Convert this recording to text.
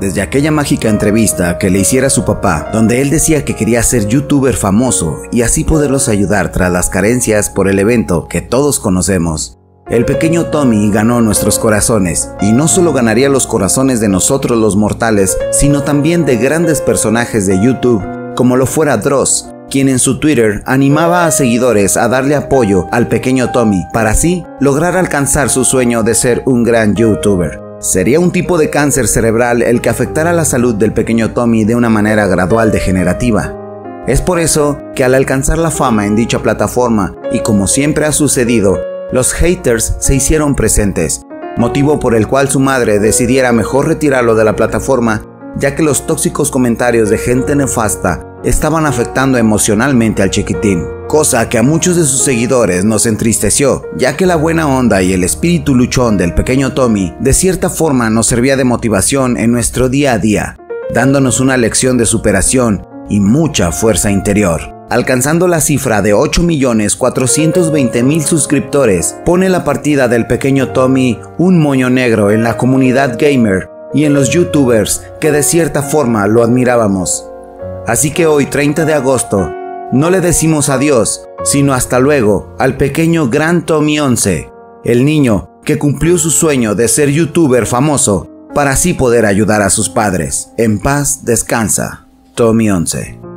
Desde aquella mágica entrevista que le hiciera su papá, donde él decía que quería ser youtuber famoso y así poderlos ayudar tras las carencias por el evento que todos conocemos, el pequeño Tommy ganó nuestros corazones, y no solo ganaría los corazones de nosotros los mortales, sino también de grandes personajes de YouTube, como lo fuera Dross, quien en su Twitter animaba a seguidores a darle apoyo al pequeño Tommy para así lograr alcanzar su sueño de ser un gran youtuber. Sería un tipo de cáncer cerebral el que afectara la salud del pequeño Tommy de una manera gradual degenerativa. Es por eso que al alcanzar la fama en dicha plataforma, y como siempre ha sucedido, los haters se hicieron presentes, motivo por el cual su madre decidiera mejor retirarlo de la plataforma, ya que los tóxicos comentarios de gente nefasta estaban afectando emocionalmente al chiquitín, cosa que a muchos de sus seguidores nos entristeció, ya que la buena onda y el espíritu luchón del pequeño Tommy de cierta forma nos servía de motivación en nuestro día a día, dándonos una lección de superación y mucha fuerza interior. Alcanzando la cifra de 8.420.000 suscriptores, pone la partida del pequeño Tommy un moño negro en la comunidad gamer y en los youtubers que de cierta forma lo admirábamos. Así que hoy, 30 de agosto, no le decimos adiós, sino hasta luego al pequeño Gran Tommy 11, el niño que cumplió su sueño de ser youtuber famoso para así poder ayudar a sus padres. En paz descansa, Tommy 11.